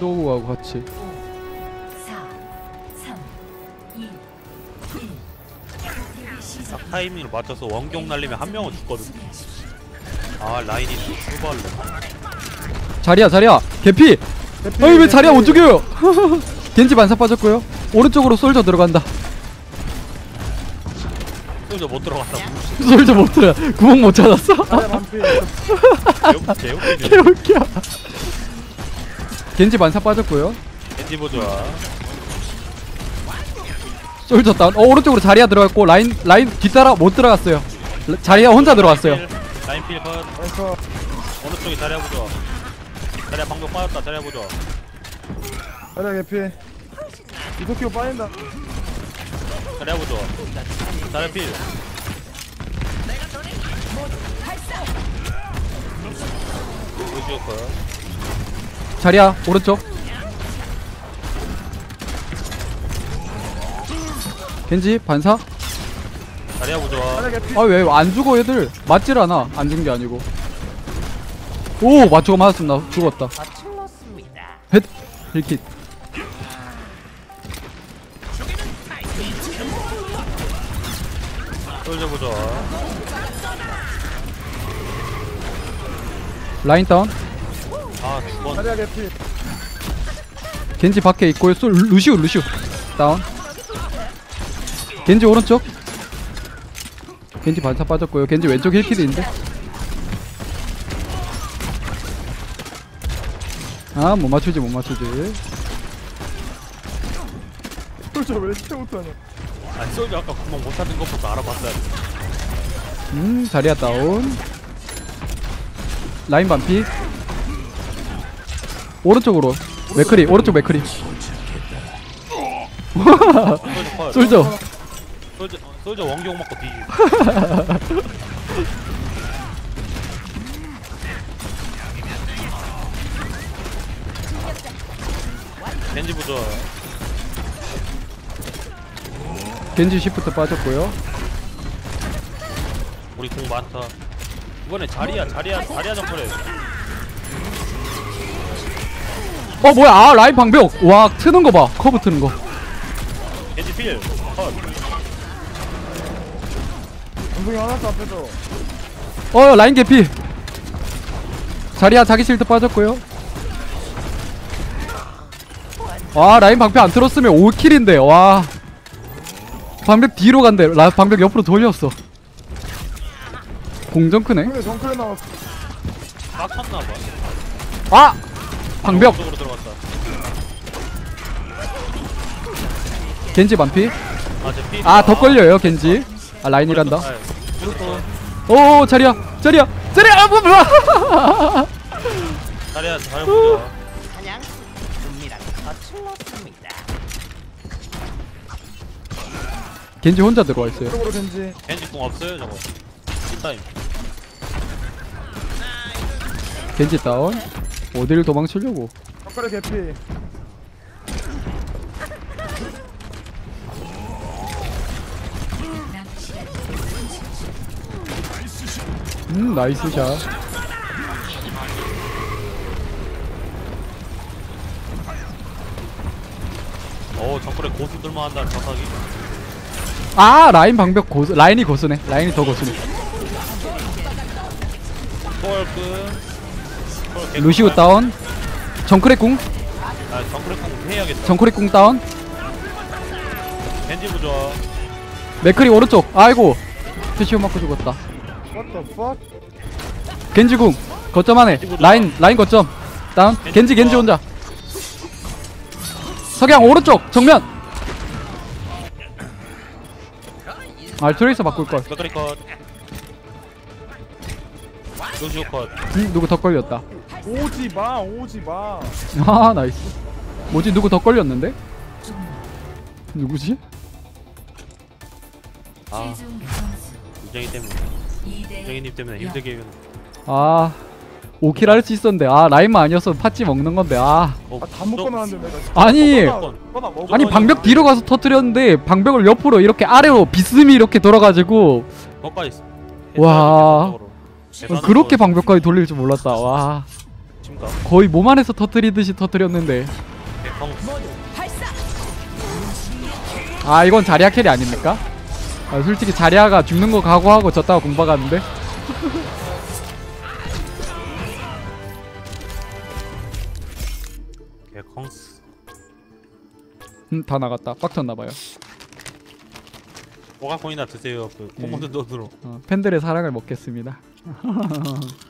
로드오그하고 같이 4, 3, 2, 1. 딱 타이밍을 맞춰서 원경 날리면 한 명은 죽거든. 아 라인이 출발래. 자리야 자리야 개피 어이 왜 자리야 못 죽여요 겐지 반사 빠졌고요 오른쪽으로 솔저 들어간다 솔저 못 들어갔다. 솔저 못 들어 구멍 못 찾았어. 개웃겨 겐지 반사 빠졌고요 겐지 보자. 솔저 다운 어 오른쪽으로 자리야 들어갔고 라인 라인 뒤따라 못 들어갔어요 라- 자리야 혼자 들어갔어요 라인 필 컷. 어느 쪽에 자리야 보자. 자리야 방금 빠졌다. 자리야 보자. 자리야 개피 이도키오 빠진다 자리야 보자. 자리야 필. 루시오 컷. 자리야 오른쪽. 겐지 반사? 자리야 보자. 아 왜 안 죽어 얘들. 맞질 않아. 안 죽은 게 아니고. 오 맞추고 나 죽었다. 헷 힐킷. 솔저 보자. 라인 다운 아 자리야 개피. 겐지 밖에 있고 솔 루시우 루시우 다운. 겐지 오른쪽. 겐지 반사 빠졌고요. 겐지 왼쪽 힐킷인데. 아 못 맞추지 못 맞추지. 솔저 왜 이렇게 못하냐? 아니 솔저 아까 구멍 못 찾은 것부터 알아봤어야 돼. 음 자리야 다운. 라인 반피 오른쪽으로 맥크리 오른쪽 맥크리 솔저 어, 솔저 원경 맞고 뒤. 겐지 보자. 겐지 시프트 빠졌고요 우리 공 많다. 이번에 자리야 자리야 자리야 정글에. 어 뭐야? 아 라인 방벽. 와 트는 거봐. 커브 트는 거. 겐지 필. 컷. 전붕이 화났어 앞에서 어 라인 개피. 자리야 자기 실드 빠졌고요. 와 라인 방벽 안 틀었으면 5킬인데. 와. 방벽 뒤로 간대. 라 방벽 옆으로 돌렸어. 공정 크네. 근데 정크레 나왔어. 딱 쳤나 봐. 아 방벽. 쪽으로 들어갔다. 겐지 반피? 아제. 아더 걸려요 겐지. 아 라인이란다. 아, 오 자리야 자리야 자리야! 아, 뭐, 뭐. 자리야 잘 보자. 겐지 혼자 들어와 있어요. 쪽으로 겐지. 겐지 공 없어요 저거. 뒷타임. 겐지 다운 어디를 도망치려고? 정크레 개피. 음 나이스 샷. 어 정글에 고수 들만한다는 자석이. 아 라인 방벽 고수 라인이 고수네. 라인이 더 고수네. 폴크. 폴 루시우 다운. 정크레 궁. 아 정글에 공 해야겠다. 정크레 궁 다운. 겐지 보자. 맥크리 오른쪽. 아이고. 피시오 맞고 죽었다. What the fuck? 겐지 궁. 거점 안에. 라인 라인 거점. 다운. 겐지 겐지 혼자. 석양 오른쪽. 정면. 아 트레이서 바꿀걸. 컷. 루시오 컷. 음, 누구 더 걸렸다 오지 마 오지 마 아 nice 뭐지 누구 더 걸렸는데? 누구지? 아 유정이 때문에. 2대 유정이님 때문에 힘들게. 아 5킬 할 수 있었는데 아 라인만 아니었으면 팟찌 먹는 건데 아 어, 아, 다 내가 아니 아니 방벽 뒤로 가서 터뜨렸는데 방벽을 옆으로 이렇게 아래로 비스듬히 이렇게 돌아가지고. 와. 그렇게 방벽까지 돌릴 줄 몰랐다 와 침가 거의 몸 안에서 터뜨리듯이 터뜨렸는데. 아 이건 자리아 캐리 아닙니까? 아, 솔직히 자리아가 죽는 거 각오하고 졌다가 공박하는데? 개컹스 음, 다 나갔다. 빡쳤나봐요. 꼬가콘이나 드세요? 그 코모드 돈으로. 어, 팬들의 사랑을 먹겠습니다